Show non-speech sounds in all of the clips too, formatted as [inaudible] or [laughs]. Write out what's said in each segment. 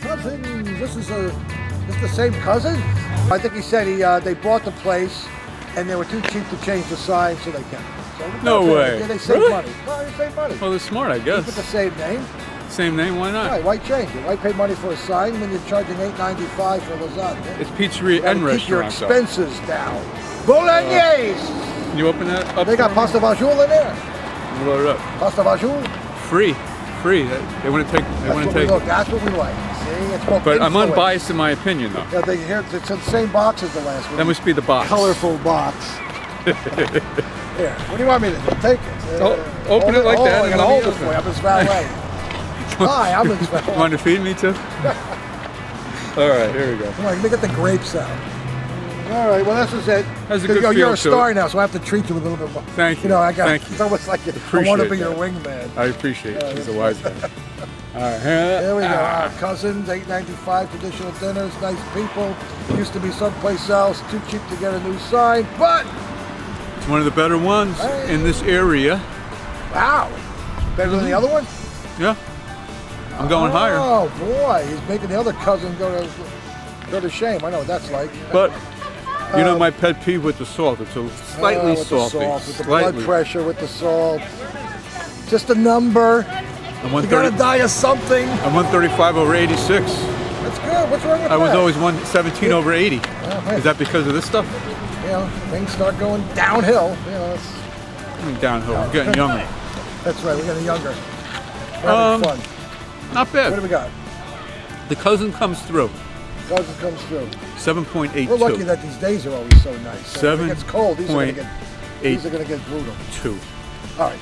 Cuzzins, this is a, this is the same cousin? I think he said he, uh, they bought the place and they were too cheap to change the sign, so they kept it. So, No way. Yeah, they saved Really? money. Well, they saved money. Well, they're smart, I Keep it the guess. same name. Same name, why not? Right, why change it? Why pay money for a sign when you're charging eight ninety five for lasagna? It's pizzeria and keep your restaurant. though. expenses down. Bolognese! Can you open that up? they got pasta vajul in there. Load it up. Pasta vajul. Free, free. They they wouldn't take. They what we take. look. That's what we like. See, it's called But I'm influence. unbiased in my opinion, though. Yeah, they, here, it's in the same box as the last one. That must be the box. colorful box. [laughs] Here, what do you want me to do? Take it. Oh, open it like oh, that I and gotta hold it. this way. I'm his [laughs] valet. Hi, I'm his You want to feed me too? [laughs] All right, here we go. Come on, let me get the grapes out. All right, well, this is it. That's a good you're, you're a star now, so I have to treat you a little bit more. Thank you. You know, I got. Thank you. It's almost like I want to be your that. wingman. I appreciate it. He's a wise man. All right, There we go. Ah. Our cousins, eight ninety five traditional dinners, nice people. Used to be someplace else, too cheap to get a new sign, but It's one of the better ones in this area. wow, better than the other one. Yeah. I'm going higher. Oh boy, he's making the other cousin go to go to shame. I know what that's like. But you know Um, my pet peeve with the salt. It's a slightly Uh, salty. salt, with the slightly. blood pressure, with the salt. Just a number. I'm You gotta die of something. I'm 135 over 86. That's good. What's wrong with I was that? always 117 over 80. Well, hey, Is that because of this stuff? you know, things start going downhill. You know, that's, I'm downhill. I'm getting younger. [laughs] that's right. We're getting younger. We're having Um, fun. Not bad. What do we got? The cousin comes through. Cousin comes through. 7.82. We're lucky that these days are always so nice. So Seven it gets cold, these are get these are gonna get brutal. Two. All right,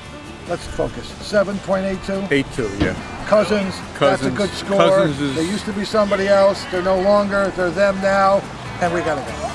let's focus. Seven point eight two. 82, yeah. Cuzzins, that's a Cuzzins. good score. Cuzzins is- They used to be somebody else. They're no longer. They're them now. And we gotta go.